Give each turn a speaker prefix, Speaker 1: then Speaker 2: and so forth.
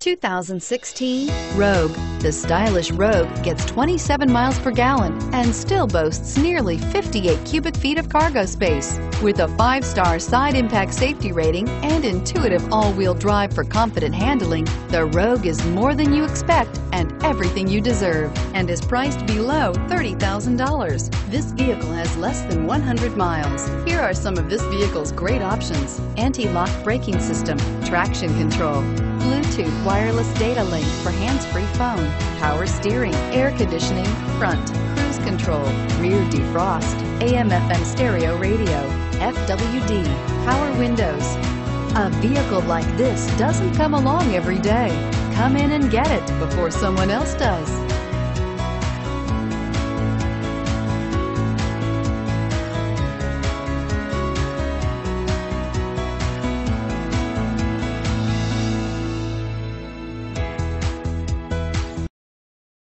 Speaker 1: 2016 Rogue. The stylish Rogue gets 27 miles per gallon and still boasts nearly 58 cubic feet of cargo space. With a five-star side impact safety rating and intuitive all-wheel drive for confident handling, the Rogue is more than you expect and everything you deserve and is priced below $30,000. This vehicle has less than 100 miles. Here are some of this vehicle's great options. Anti-lock braking system, traction control, Bluetooth wireless data link for hands-free phone, power steering, air conditioning, front, cruise control, rear defrost, AM FM stereo radio, FWD, power windows. A vehicle like this doesn't come along every day. Come in and get it before someone else does.